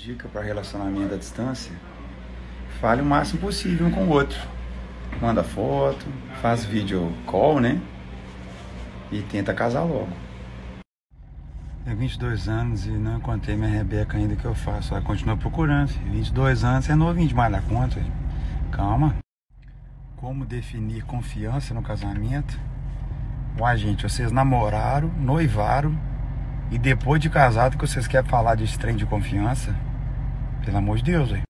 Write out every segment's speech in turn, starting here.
dica para relacionamento à distância: fale o máximo possível um com o outro. Manda foto, faz vídeo call, né? E tenta casar logo. Tenho 22 anos e não encontrei minha Rebeca ainda que eu faço. Ela continua procurando. Filho. 22 anos é novinho demais da conta. Calma. Como definir confiança no casamento? Uai, gente, vocês namoraram, noivaram e depois de casado que vocês querem falar de trem de confiança? Pelo amor de Deus, velho.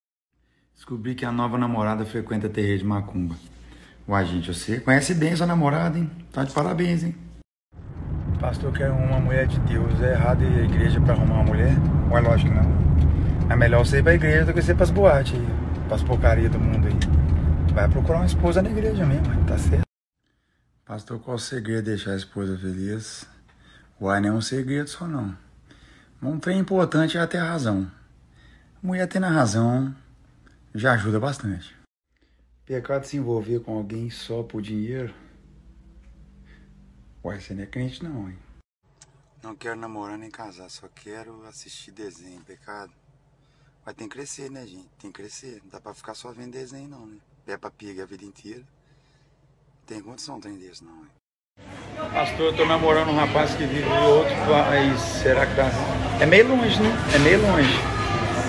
Descobri que a nova namorada frequenta terreiro de macumba. Uai, gente, você conhece bem sua namorada, hein? Tá de parabéns, hein? Pastor quer uma mulher de Deus. É errado ir à igreja pra arrumar uma mulher? Ué, lógico que não. É melhor você ir pra igreja do que você ir pras boates aí, pras porcarias do mundo aí. Vai procurar uma esposa na igreja mesmo, tá certo? Pastor, qual o segredo de deixar a esposa feliz? Uai, não é um segredo só não. Um trem importante é ter a razão. Mulher tendo a razão já ajuda bastante. Pecado se envolver com alguém só por dinheiro? Uai, você não é crente não, hein? Não quero namorar nem casar, só quero assistir desenho, pecado. Mas tem que crescer, né, gente? Tem que crescer. Não dá pra ficar só vendo desenho, não, né? Peppa Pig a vida inteira. Tem condição de trem desse, não, hein? Pastor, eu tô namorando um rapaz que vive em outro país. Será que dá? É meio longe, né? É meio longe.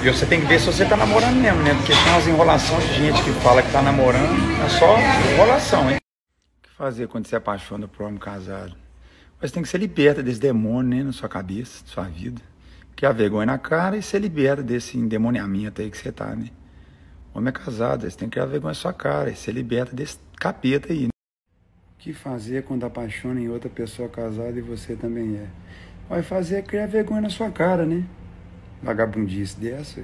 E você tem que ver se você tá namorando mesmo, né? Porque tem umas enrolações de gente que fala que tá namorando. É só enrolação, hein? O que fazer quando você apaixona por um homem casado? Mas tem que ser liberta desse demônio, né? Na sua cabeça, na sua vida. Que a vergonha na cara e ser liberta desse endemoniamento aí que você tá, né? O homem é casado, você tem que criar vergonha na sua cara e ser liberta desse capeta aí. Né? O que fazer quando apaixona em outra pessoa casada e você também é? Vai fazer é criar vergonha na sua cara, né? Vagabundice dessa.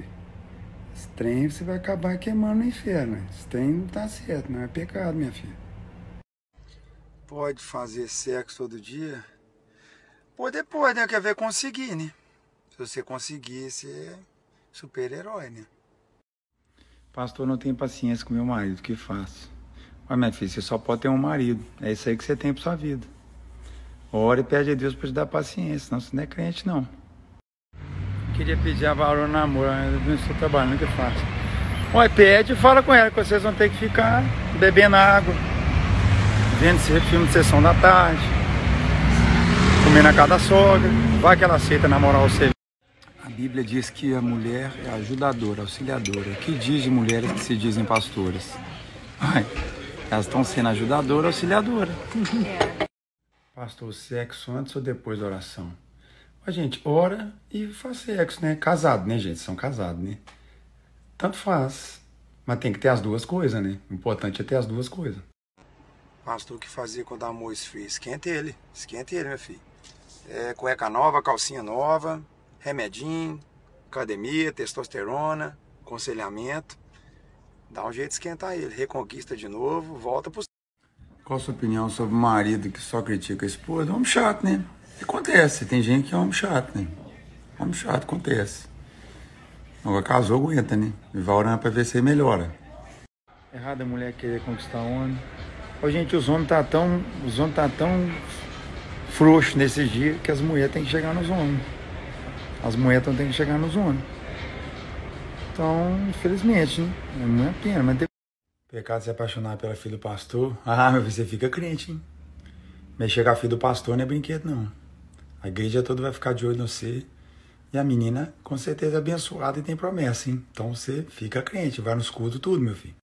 Esse trem você vai acabar queimando no inferno. Esse trem não tá certo, não é pecado, minha filha. Pode fazer sexo todo dia? Pode, pode, né? Quer ver conseguir, né? Se você conseguir, você é super-herói, né? Pastor, não tenho paciência com meu marido, o que faço? Mas, minha filha, você só pode ter um marido. É isso aí que você tem pra sua vida. Ora e pede a Deus para te dar paciência, senão você não é crente, não. Queria pedir a Varona namoro, mas eu não estou trabalhando, que faço? Olha, pede e fala com ela que vocês vão ter que ficar bebendo água, vendo esse filme de sessão da tarde, comendo a cada sogra. Vai que ela aceita namorar você. A Bíblia diz que a mulher é ajudadora, auxiliadora. O que diz de mulheres que se dizem pastoras? Ai, elas estão sendo ajudadora, auxiliadora. Pastor, sexo antes ou depois da oração? A gente ora e faz sexo, né? Casado, né, gente? São casados, né? Tanto faz. Mas tem que ter as duas coisas, né? O importante é ter as duas coisas. Pastor, o que fazia quando o amor esfria? Esquenta ele. Esquenta ele, meu filho. É, cueca nova, calcinha nova, remedinho, academia, testosterona, aconselhamento. Dá um jeito de esquentar ele. Reconquista de novo, volta pro. Qual a sua opinião sobre o marido que só critica a esposa? É um homem chato, né? Acontece, tem gente que é homem chato, né? Homem chato, acontece. Agora casou, aguenta, né? E vai orando pra ver se melhora. Errado a mulher querer conquistar o homem. Ô, gente, os homens tá tão. Os homens tá tão frouxos nesses dias que as mulheres têm que chegar nos homens. As mulheres têm que chegar nos homens. Então, infelizmente, né? É uma pena, mas. Pecado se apaixonar pela filha do pastor. Ah, meu filho, você fica crente, hein? Mexer com a filha do pastor não é brinquedo, não. A igreja toda vai ficar de olho no você. E a menina, com certeza, é abençoada e tem promessa, hein? Então você fica crente, vai nos cultos tudo, meu filho.